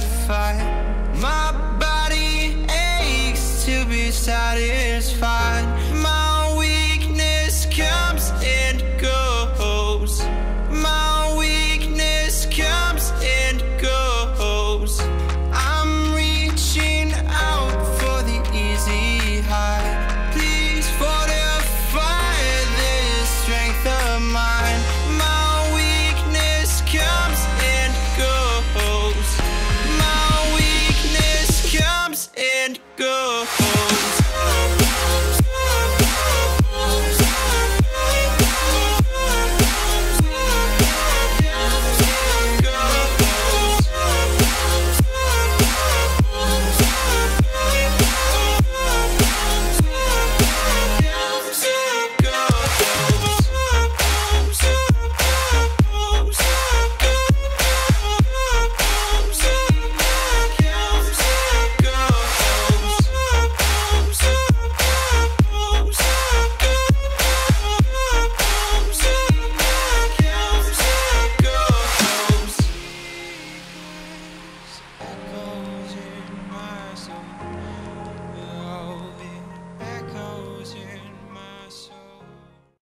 fight.